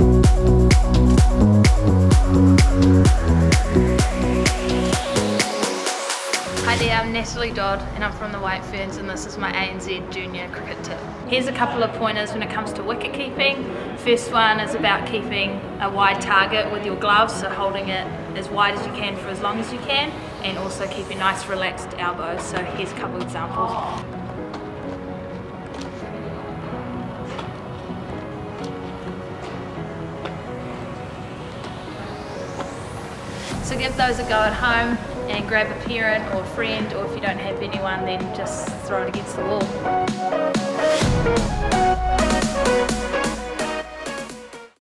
Hi there, I'm Natalie Dodd and I'm from the White Ferns and this is my ANZ Junior Cricket Tip. Here's a couple of pointers when it comes to wicket keeping. First one is about keeping a wide target with your gloves, so holding it as wide as you can for as long as you can and also keeping nice relaxed elbows. So here's a couple examples. So give those a go at home and grab a parent or a friend or if you don't have anyone then just throw it against the wall.